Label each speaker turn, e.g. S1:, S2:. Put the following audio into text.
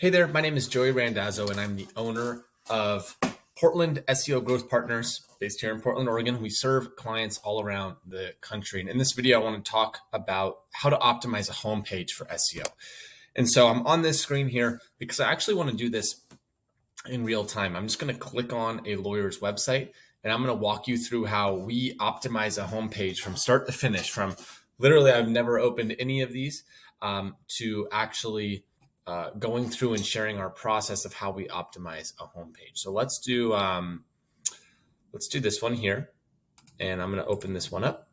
S1: Hey there, my name is Joey Randazzo, and I'm the owner of Portland SEO Growth Partners, based here in Portland, Oregon. We serve clients all around the country. And in this video, I want to talk about how to optimize a homepage for SEO. And so I'm on this screen here because I actually want to do this in real time. I'm just going to click on a lawyer's website and I'm going to walk you through how we optimize a homepage from start to finish. From literally, I've never opened any of these um, to actually uh, going through and sharing our process of how we optimize a homepage. So let's do um, let's do this one here, and I'm going to open this one up.